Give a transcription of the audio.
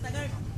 那个人。